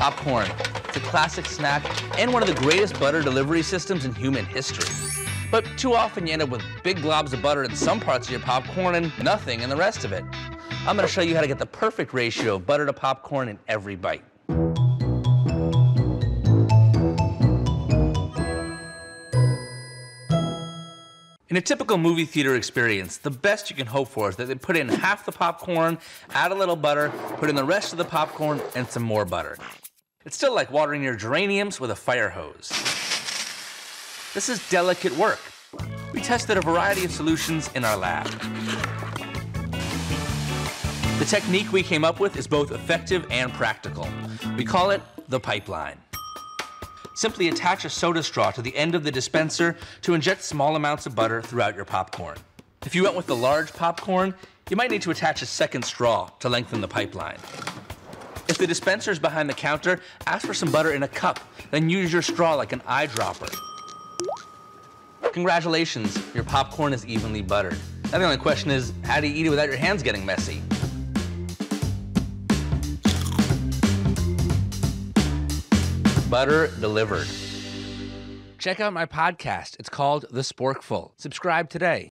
Popcorn. It's a classic snack and one of the greatest butter delivery systems in human history. But too often you end up with big globs of butter in some parts of your popcorn and nothing in the rest of it. I'm gonna show you how to get the perfect ratio of butter to popcorn in every bite. In a typical movie theater experience, the best you can hope for is that they put in half the popcorn, add a little butter, put in the rest of the popcorn, and some more butter. It's still like watering your geraniums with a fire hose. This is delicate work. We tested a variety of solutions in our lab. The technique we came up with is both effective and practical. We call it the pipeline. Simply attach a soda straw to the end of the dispenser to inject small amounts of butter throughout your popcorn. If you went with the large popcorn, you might need to attach a second straw to lengthen the pipeline. If the dispenser is behind the counter, ask for some butter in a cup, then use your straw like an eyedropper. Congratulations, your popcorn is evenly buttered. Now the only question is, how do you eat it without your hands getting messy? Butter delivered. Check out my podcast. It's called The Sporkful. Subscribe today.